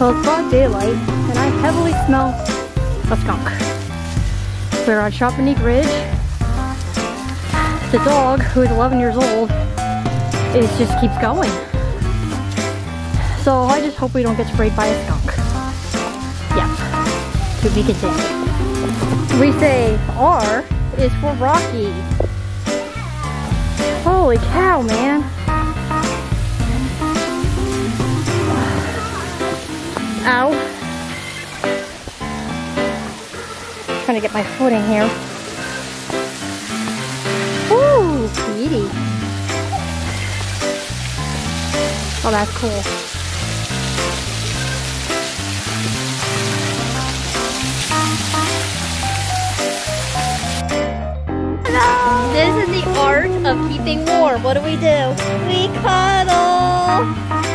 Well, it's broad daylight, and I heavily smell a skunk. We're on Shaupeneak Ridge. The dog, who is 11 years old, it just keeps going. So I just hope we don't get sprayed by a skunk. Yep. To be continued. We say R is for Rocky. Holy cow, man. Ow. Trying to get my foot in here. Ooh, beauty. Oh, that's cool. Hello. This is the art of keeping warm. What do we do? We cuddle.